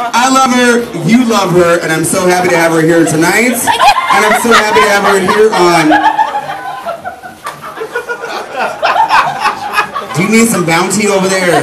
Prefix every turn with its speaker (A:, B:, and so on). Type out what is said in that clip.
A: I love her, you love her, and I'm so happy to have her here tonight. And I'm so happy to have her here on. Do you need some bounty over there?